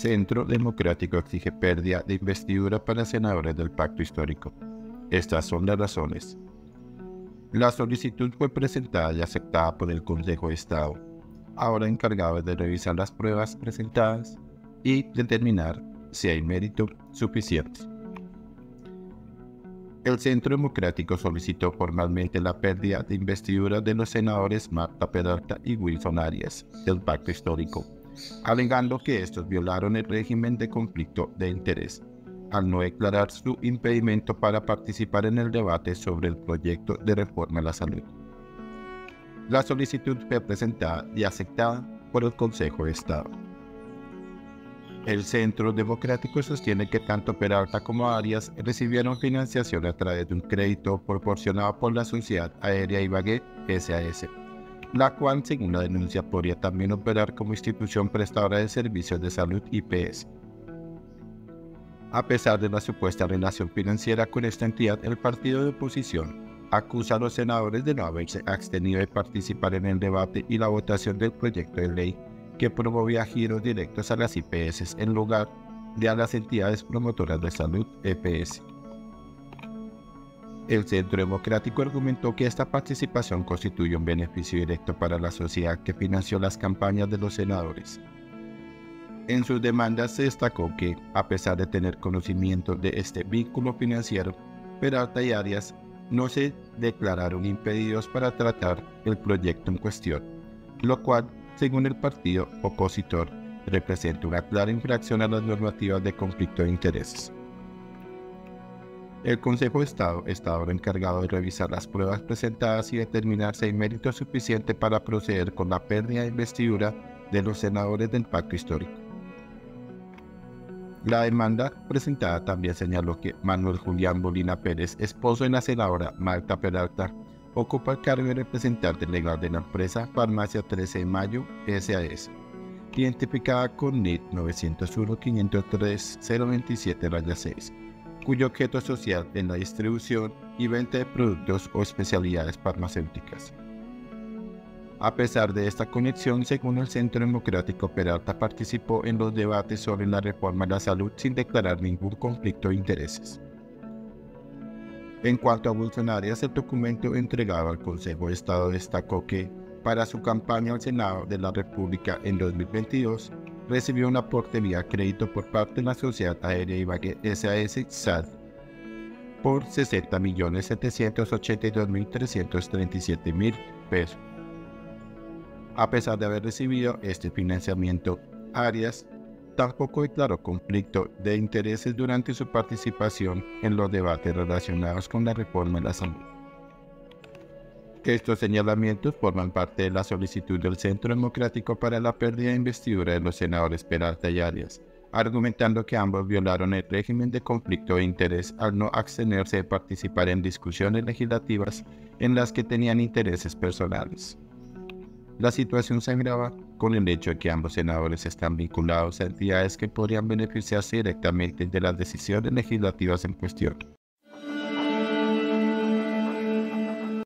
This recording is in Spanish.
Centro Democrático exige pérdida de investidura para senadores del pacto histórico. Estas son las razones. La solicitud fue presentada y aceptada por el Consejo de Estado, ahora encargado de revisar las pruebas presentadas y determinar si hay mérito suficiente. El Centro Democrático solicitó formalmente la pérdida de investidura de los senadores Marta Peralta y Wilson Arias del pacto histórico, alegando que estos violaron el régimen de conflicto de interés al no declarar su impedimento para participar en el debate sobre el proyecto de reforma a la salud. La solicitud fue presentada y aceptada por el Consejo de Estado. El Centro Democrático sostiene que tanto Peralta como Arias recibieron financiación a través de un crédito proporcionado por la Sociedad Aérea Ibagué SAS, la cual, según la denuncia, podría también operar como institución prestadora de servicios de salud IPS. A pesar de la supuesta relación financiera con esta entidad, el partido de oposición acusa a los senadores de no haberse abstenido de participar en el debate y la votación del proyecto de ley que promovía giros directos a las IPS en lugar de a las entidades promotoras de salud EPS. El Centro Democrático argumentó que esta participación constituye un beneficio directo para la sociedad que financió las campañas de los senadores. En sus demandas se destacó que, a pesar de tener conocimiento de este vínculo financiero, Peralta y Arias no se declararon impedidos para tratar el proyecto en cuestión, lo cual según el partido opositor, representa una clara infracción a las normativas de conflicto de intereses. El Consejo de Estado está ahora encargado de revisar las pruebas presentadas y determinar si hay mérito suficiente para proceder con la pérdida de investidura de los senadores del pacto histórico. La demanda presentada también señaló que Manuel Julián Bolina Pérez, esposo de la senadora Marta Peralta, ocupa el cargo de representante legal de la empresa Farmacia 13 de Mayo SAS, identificada con NIT 901-503-027-6, cuyo objeto social es la distribución y venta de productos o especialidades farmacéuticas. A pesar de esta conexión, según el Centro Democrático Peralta participó en los debates sobre la reforma de la salud sin declarar ningún conflicto de intereses. En cuanto a Bolsonaro, el documento entregado al Consejo de Estado destacó que, para su campaña al Senado de la República en 2022, recibió un aporte vía crédito por parte de la Sociedad Aérea Ibagué SAS SAD por 60.782.337.000 pesos. A pesar de haber recibido este financiamiento, Arias tampoco declaró conflicto de intereses durante su participación en los debates relacionados con la reforma de la salud. Estos señalamientos forman parte de la solicitud del Centro Democrático para la pérdida de investidura de los senadores Peralta y Arias, argumentando que ambos violaron el régimen de conflicto de interés al no abstenerse de participar en discusiones legislativas en las que tenían intereses personales. La situación se agrava con el hecho de que ambos senadores están vinculados a entidades que podrían beneficiarse directamente de las decisiones legislativas en cuestión.